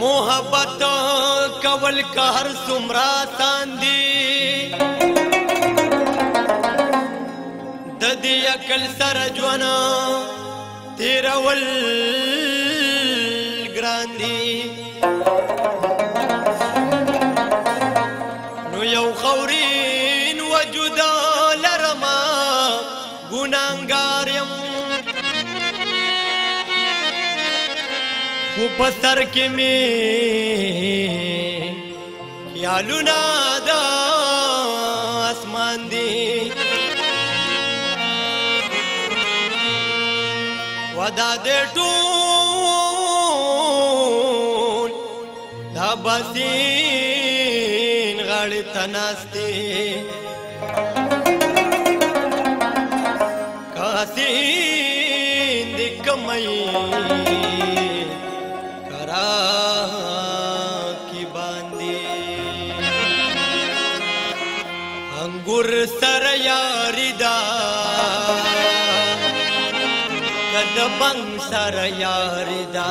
محبت کول که هر څومره آسان دي د دې عقل سره ژوند تیرول ګران دي نو یو خورین وجود لرما ګناګار او پسر کې می خیالونه د اسمان دی ودا دې ټول دا بسین غړ تناسته باندې انګور سره یاري دا کده بنګ سره یاري دا